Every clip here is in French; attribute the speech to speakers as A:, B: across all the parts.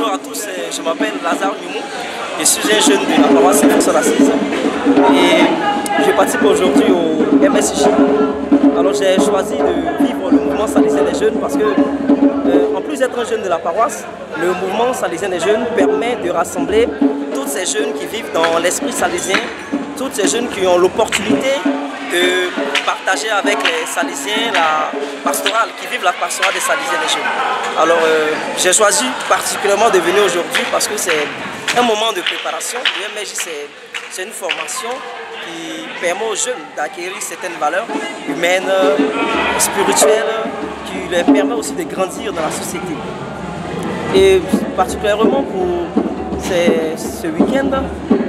A: Bonjour à tous, je m'appelle Lazare Numou. Je suis un jeune de la paroisse Saint-François d'Assise et je participe aujourd'hui au MSJ. Alors j'ai choisi de vivre le mouvement salésien des jeunes parce que, euh, en plus d'être un jeune de la paroisse, le mouvement salésien des jeunes permet de rassembler tous ces jeunes qui vivent dans l'esprit salésien, tous ces jeunes qui ont l'opportunité de partager avec les Salésiens la pastorale, qui vivent la pastorale des Salésiens des jeunes. Alors euh, j'ai choisi particulièrement de venir aujourd'hui parce que c'est un moment de préparation. Le c'est une formation qui permet aux jeunes d'acquérir certaines valeurs humaines, spirituelles, qui leur permet aussi de grandir dans la société. Et particulièrement pour ce week-end,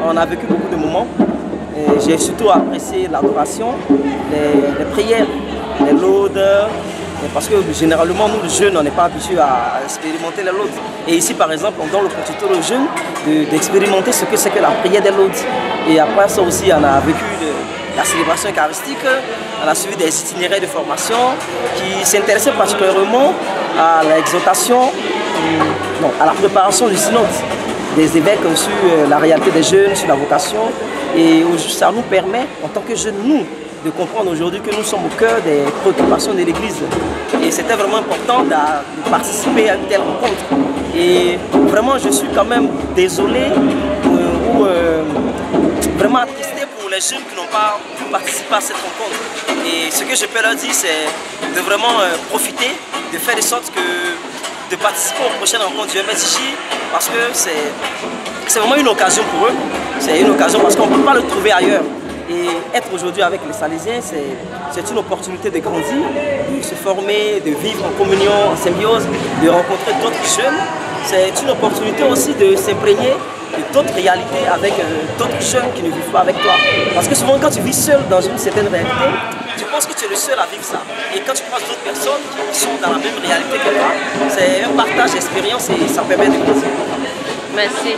A: on a vécu beaucoup de moments j'ai surtout apprécié l'adoration, les, prières, les laudes, parce que généralement nous les jeunes on n'est pas habitués à expérimenter les laudes. Et ici par exemple on donne l'opportunité aux jeunes d'expérimenter ce que c'est que la prière des laudes. Et après ça aussi on a vécu la célébration eucharistique, on a suivi des itinéraires de formation qui s'intéressaient particulièrement à l'exaltation, à la préparation du synode des évêques sur euh, la réalité des jeunes, sur la vocation. Et ça nous permet, en tant que jeunes, nous, de comprendre aujourd'hui que nous sommes au cœur des préoccupations de l'Église. Et c'était vraiment important de, participer à une telle rencontre. Et vraiment, je suis quand même désolé euh, ou euh, vraiment attristé pour les jeunes qui n'ont pas pu participer à cette rencontre. Et ce que je peux leur dire, c'est de vraiment profiter, de faire de sorte que de participer aux prochaines rencontres du MSJ parce que c'est vraiment une occasion pour eux. C'est une occasion parce qu'on ne peut pas le trouver ailleurs. Et être aujourd'hui avec les Salésiens, c'est une opportunité de grandir, de se former, de vivre en communion, en symbiose, de rencontrer d'autres jeunes. C'est une opportunité aussi de s'imprégner de d'autres réalités avec euh, d'autres jeunes qui ne vivent pas avec toi. Parce que souvent, quand tu vis seul dans une certaine réalité, tu penses que tu es le seul à vivre ça. Et quand tu croises d'autres personnes qui sont dans la même réalité que toi, c'est un partage d'expérience et ça permet de grandir.
B: Merci.